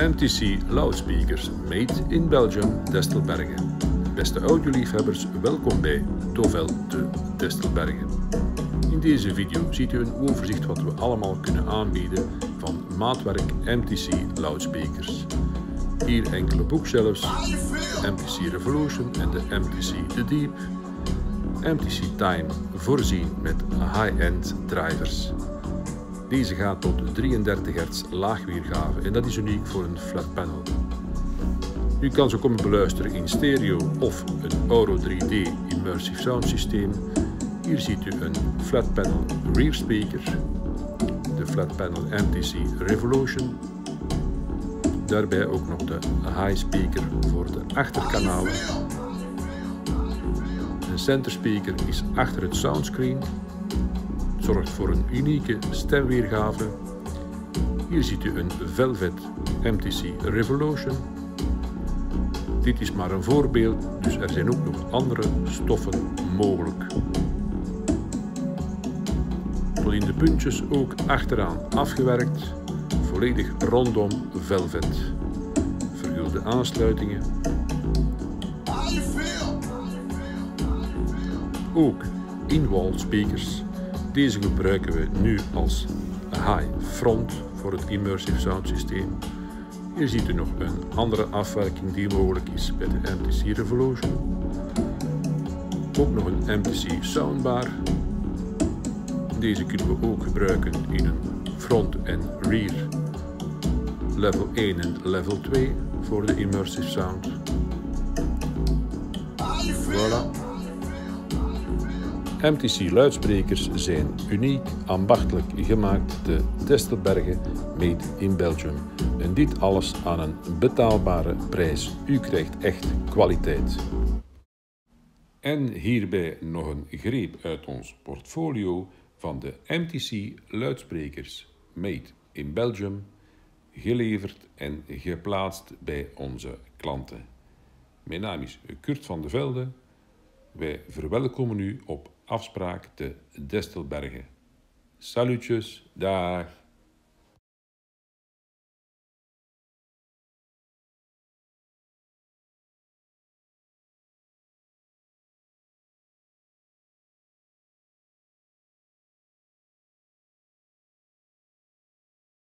MTC loudspeakers made in Belgium, Destelbergen. Beste audioliefhebbers, welkom bij Tovel de Destelbergen. In deze video ziet u een overzicht wat we allemaal kunnen aanbieden van maatwerk MTC loudspeakers. Hier enkele bookshelves, MTC Revolution en de MTC The Deep, MTC Time voorzien met high-end drivers. Deze gaat tot 33 Hz laagweergave en dat is uniek voor een flat panel. U kan ze komen beluisteren in stereo of een Auro 3D Immersive Sound systeem. Hier ziet u een flat panel rear speaker, de flat panel MTC Revolution, daarbij ook nog de high speaker voor de achterkanalen. Een center speaker is achter het soundscreen zorgt voor een unieke stemweergave. Hier ziet u een Velvet MTC Revolution. Dit is maar een voorbeeld, dus er zijn ook nog andere stoffen mogelijk. Tot in de puntjes ook achteraan afgewerkt, volledig rondom velvet. Vergulde aansluitingen. Ook in-wall speakers deze gebruiken we nu als high front voor het immersive sound systeem. Hier ziet u nog een andere afwerking die mogelijk is bij de MTC Revolution. Ook nog een MTC soundbar. Deze kunnen we ook gebruiken in een front en rear level 1 en level 2 voor de immersive sound. Voilà. MTC luidsprekers zijn uniek, ambachtelijk gemaakt, de Destelbergen made in Belgium. En dit alles aan een betaalbare prijs. U krijgt echt kwaliteit. En hierbij nog een greep uit ons portfolio van de MTC luidsprekers made in Belgium, geleverd en geplaatst bij onze klanten. Mijn naam is Kurt van de Velde. Wij verwelkomen u op afspraak te Destelbergen. Salutjes, dag.